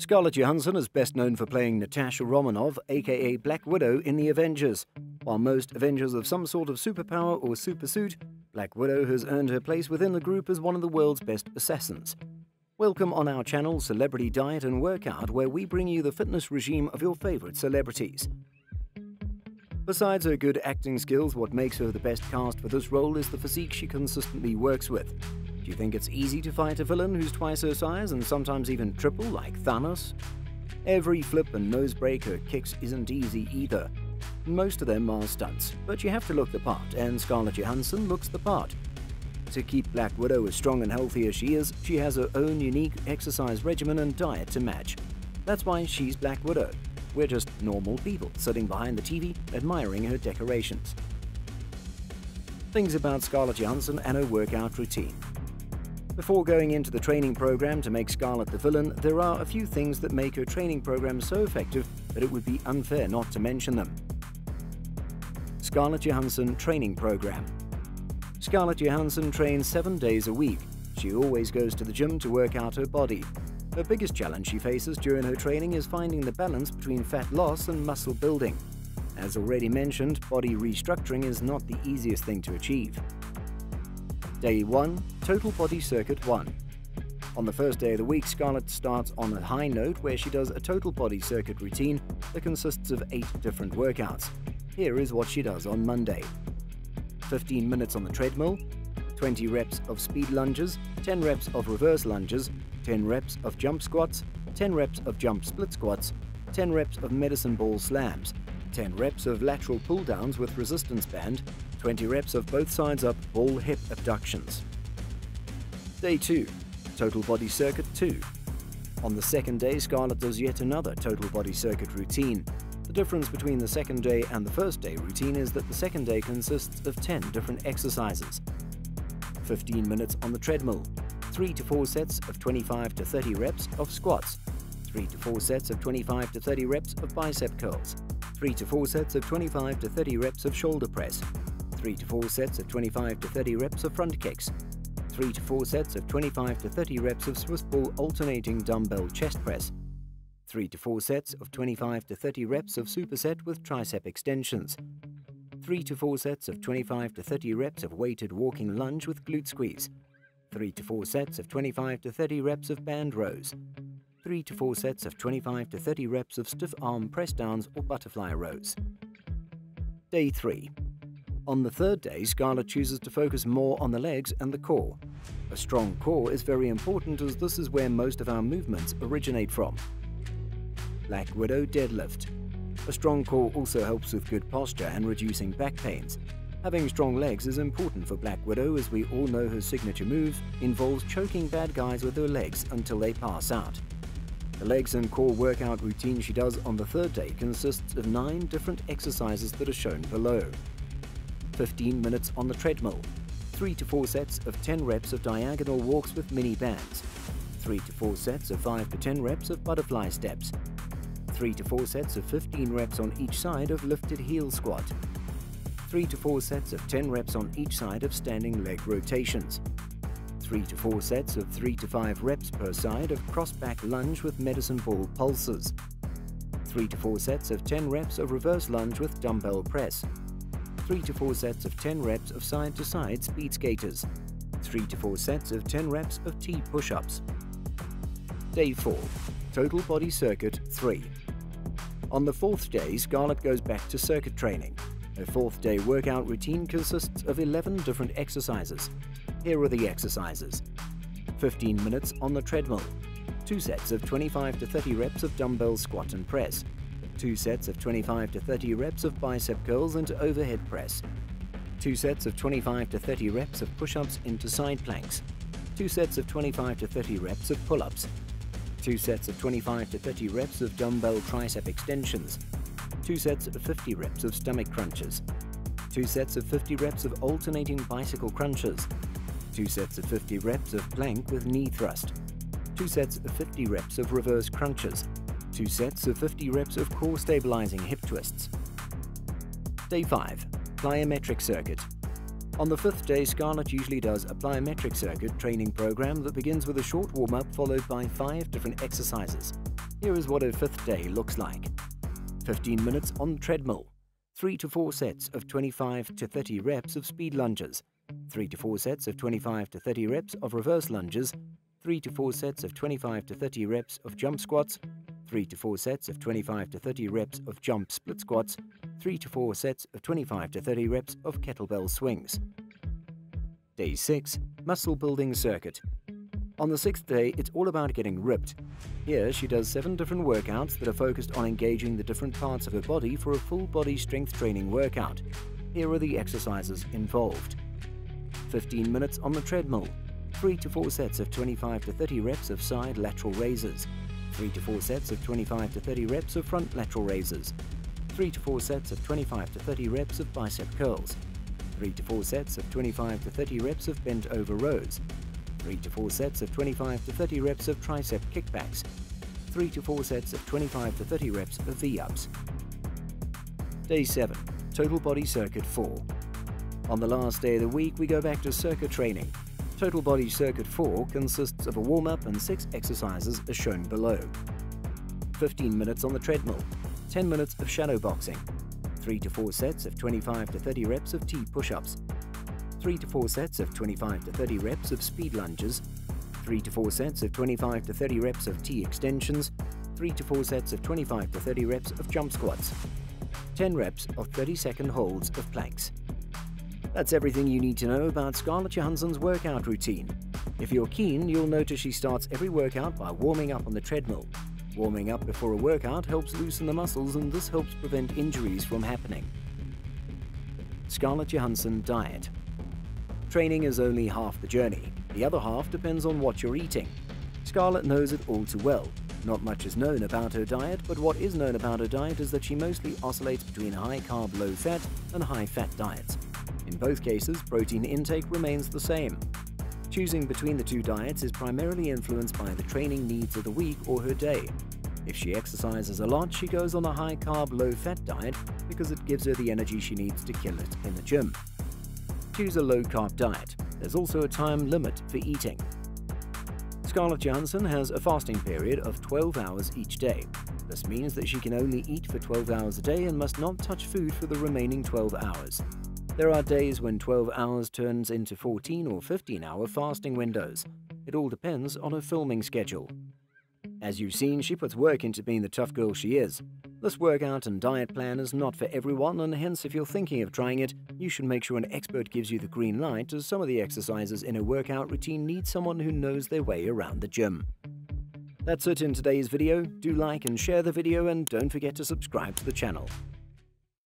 Scarlett Johansson is best known for playing Natasha Romanoff, aka Black Widow, in The Avengers. While most Avengers have some sort of superpower or supersuit, Black Widow has earned her place within the group as one of the world's best assassins. Welcome on our channel Celebrity Diet and Workout, where we bring you the fitness regime of your favorite celebrities. Besides her good acting skills, what makes her the best cast for this role is the physique she consistently works with. You think it's easy to fight a villain who's twice her size and sometimes even triple, like Thanos? Every flip and nose break her kicks isn't easy either. Most of them are stunts, but you have to look the part, and Scarlett Johansson looks the part. To keep Black Widow as strong and healthy as she is, she has her own unique exercise regimen and diet to match. That's why she's Black Widow. We're just normal people sitting behind the TV admiring her decorations. Things about Scarlett Johansson and her workout routine. Before going into the training program to make Scarlett the villain, there are a few things that make her training program so effective that it would be unfair not to mention them. Scarlett Johansson Training Program Scarlett Johansson trains seven days a week. She always goes to the gym to work out her body. Her biggest challenge she faces during her training is finding the balance between fat loss and muscle building. As already mentioned, body restructuring is not the easiest thing to achieve. Day 1 Total Body Circuit 1 On the first day of the week, Scarlett starts on a high note where she does a total body circuit routine that consists of 8 different workouts. Here is what she does on Monday. 15 minutes on the treadmill, 20 reps of speed lunges, 10 reps of reverse lunges, 10 reps of jump squats, 10 reps of jump split squats, 10 reps of medicine ball slams, 10 reps of lateral pull downs with resistance band, 20 reps of both sides up ball hip abductions. Day 2 Total Body Circuit 2 On the second day, Scarlett does yet another total body circuit routine, the difference between the second day and the first day routine is that the second day consists of 10 different exercises. 15 minutes on the treadmill, 3 to 4 sets of 25 to 30 reps of squats, 3 to 4 sets of 25 to 30 reps of bicep curls, 3 to 4 sets of 25 to 30 reps of shoulder press, 3 to 4 sets of 25 to 30 reps of front kicks, 3 to 4 sets of 25 to 30 reps of Swiss ball alternating dumbbell chest press, 3 to 4 sets of 25 to 30 reps of superset with tricep extensions, 3 to 4 sets of 25 to 30 reps of weighted walking lunge with glute squeeze, 3 to 4 sets of 25 to 30 reps of band rows, 3 to 4 sets of 25 to 30 reps of stiff arm press downs or butterfly rows. Day 3. On the third day, Scarlett chooses to focus more on the legs and the core. A strong core is very important as this is where most of our movements originate from. Black Widow deadlift. A strong core also helps with good posture and reducing back pains. Having strong legs is important for Black Widow as we all know her signature move involves choking bad guys with her legs until they pass out. The legs and core workout routine she does on the third day consists of 9 different exercises that are shown below. 15 minutes on the treadmill, 3 to 4 sets of 10 reps of diagonal walks with mini bands, 3 to 4 sets of 5 to 10 reps of butterfly steps, 3 to 4 sets of 15 reps on each side of lifted heel squat, 3 to 4 sets of 10 reps on each side of standing leg rotations, 3 to 4 sets of 3 to 5 reps per side of cross back lunge with medicine ball pulses, 3 to 4 sets of 10 reps of reverse lunge with dumbbell press, 3 to 4 sets of 10 reps of side to side speed skaters, 3 to 4 sets of 10 reps of T push ups. Day 4 Total Body Circuit 3 on the fourth day, Scarlett goes back to circuit training. Her fourth day workout routine consists of 11 different exercises. Here are the exercises. 15 minutes on the treadmill. 2 sets of 25 to 30 reps of dumbbell squat and press. 2 sets of 25 to 30 reps of bicep curls into overhead press. 2 sets of 25 to 30 reps of push-ups into side planks. 2 sets of 25 to 30 reps of pull-ups. Two sets of 25 to 30 reps of dumbbell tricep extensions, two sets of 50 reps of stomach crunches, two sets of 50 reps of alternating bicycle crunches, two sets of 50 reps of plank with knee thrust, two sets of 50 reps of reverse crunches, two sets of 50 reps of core stabilizing hip twists. Day 5. Plyometric Circuit on the fifth day, Scarlett usually does a plyometric circuit training program that begins with a short warm-up followed by five different exercises. Here is what her fifth day looks like. 15 minutes on treadmill, 3 to 4 sets of 25 to 30 reps of speed lunges, 3 to 4 sets of 25 to 30 reps of reverse lunges, 3 to 4 sets of 25 to 30 reps of jump squats, 3 to 4 sets of 25 to 30 reps of jump split squats, 3 to 4 sets of 25 to 30 reps of kettlebell swings. Day 6 Muscle Building Circuit on the sixth day, it's all about getting ripped. Here, she does seven different workouts that are focused on engaging the different parts of her body for a full body strength training workout. Here are the exercises involved 15 minutes on the treadmill, 3 to 4 sets of 25 to 30 reps of side lateral raises, 3 to 4 sets of 25 to 30 reps of front lateral raises, 3 to 4 sets of 25 to 30 reps of bicep curls, 3 to 4 sets of 25 to 30 reps of bent over rows, 3 to 4 sets of 25 to 30 reps of tricep kickbacks, 3 to 4 sets of 25 to 30 reps of V-ups. Day 7. Total Body Circuit 4. On the last day of the week, we go back to circuit training. Total Body Circuit 4 consists of a warm-up and 6 exercises as shown below. 15 minutes on the treadmill, 10 minutes of shadow boxing, 3 to 4 sets of 25 to 30 reps of T push-ups, 3 to 4 sets of 25 to 30 reps of speed lunges, 3 to 4 sets of 25 to 30 reps of T extensions, 3 to 4 sets of 25 to 30 reps of jump squats, 10 reps of 30 second holds of planks. That's everything you need to know about Scarlett Johansson's workout routine. If you're keen, you'll notice she starts every workout by warming up on the treadmill. Warming up before a workout helps loosen the muscles and this helps prevent injuries from happening. Scarlett Johansson Diet Training is only half the journey. The other half depends on what you're eating. Scarlett knows it all too well. Not much is known about her diet, but what is known about her diet is that she mostly oscillates between high-carb, low-fat and high-fat diets. In both cases, protein intake remains the same. Choosing between the two diets is primarily influenced by the training needs of the week or her day. If she exercises a lot, she goes on a high-carb, low-fat diet because it gives her the energy she needs to kill it in the gym choose a low-carb diet. There's also a time limit for eating. Scarlett Johansson has a fasting period of 12 hours each day. This means that she can only eat for 12 hours a day and must not touch food for the remaining 12 hours. There are days when 12 hours turns into 14 or 15 hour fasting windows. It all depends on her filming schedule. As you've seen, she puts work into being the tough girl she is. This workout and diet plan is not for everyone, and hence, if you're thinking of trying it, you should make sure an expert gives you the green light, as some of the exercises in a workout routine need someone who knows their way around the gym. That's it in today's video. Do like and share the video, and don't forget to subscribe to the channel.